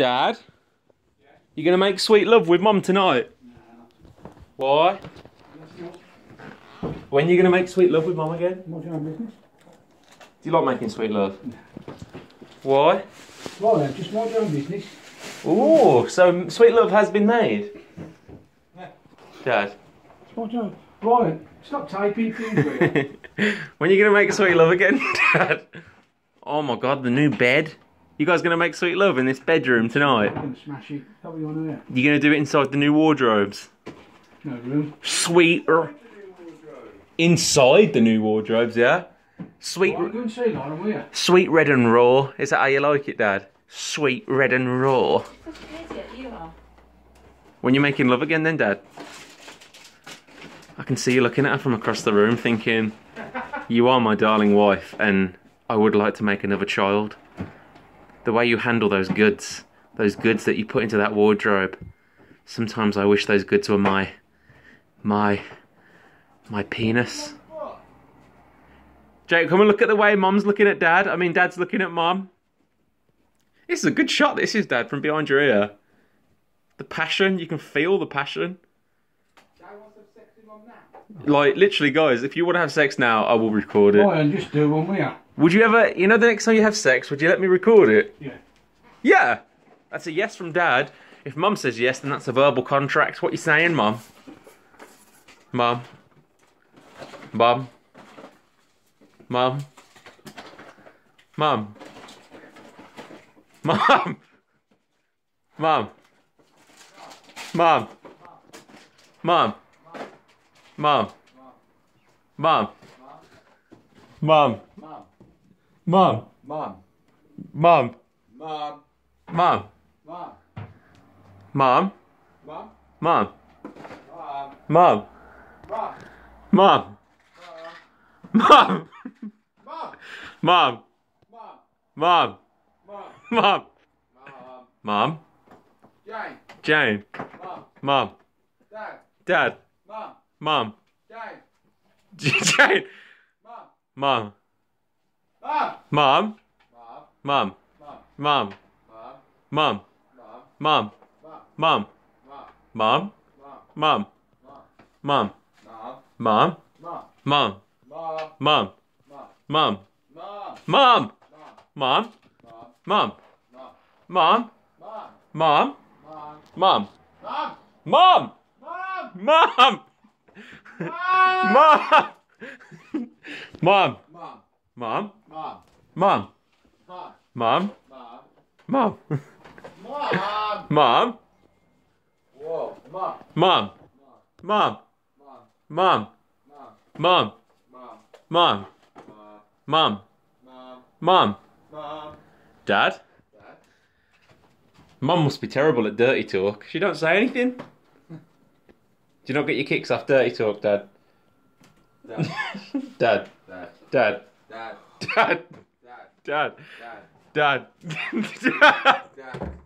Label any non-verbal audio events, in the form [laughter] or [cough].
Dad? You gonna make sweet love with Mum tonight? Why? When are you gonna make sweet love with Mum again? What's your own business? Do you like making sweet love? Why? Right then, just mind your own business. Ooh, so sweet love has been made. Dad, your own. Ryan, stop typing things [laughs] when are you gonna make sweet love again, [laughs] Dad? Oh my God, the new bed. You guys gonna make sweet love in this bedroom tonight? I'm gonna smash it. You want to do? You gonna do it inside the new wardrobes? No room. Sweeter. Inside the new wardrobes, yeah. Sweet, Right, go and see Lauren, will you? sweet red and raw. Is that how you like it, Dad? Sweet red and raw. Such an idiot you are. When you're making love again, then, Dad? I can see you looking at her from across the room, thinking, "You are my darling wife, and I would like to make another child." The way you handle those goods, those goods that you put into that wardrobe. Sometimes I wish those goods were my, my, my penis. Jake, come and look at the way Mom's looking at Dad. I mean, Dad's looking at Mom. This is a good shot. This is Dad from behind your ear. The passion, you can feel the passion. Like literally, guys, if you want to have sex now, I will record it. Ryan, just do one, will you? Would you ever, you know, the next time you have sex, would you let me record it? Yeah. Yeah, that's a yes from Dad. If Mum says yes, then that's a verbal contract. What you saying, Mum? Mum. Mum. Mum. Mum. Mum. Mum. Mum. Mum. Mom. Mom. Mum. Mom. Mum. Mom. Mum. Mom. Mum. Mom. Mum. Mum. Mom. Mum. Mom. Mum. Mom. Mum. Mom. Mum. Jayne. Jayne. Mom. Dad. Dad. Mom. Mum. Jayne. Jayne. Mom. Mum. Mom. Mum. Mom. Mum. Mom. Mum. Mom. Mum. Mom. Mum. Mom. Mum. Mom. Mum. Mom. Mum. Mom. Mum. Mum. Mom. Mum. Mom. Mum. Mum. Mom. Mum. Mom. Mum. Mom. Mum. Mom. Mum. Whoa. Mom. Mum. Mum. Mom. Mum. Mom. Mum. Mom. Mum. Mom. Mum. Mom. Dad. Dad. Mum must be terrible at dirty talk. She don't say anything. Do you not get your kicks off dirty talk, Dad? Dad. [laughs] Dad. Dad. Dad. Dad. Dad. Dad. Dad. Dad. Dad. [laughs]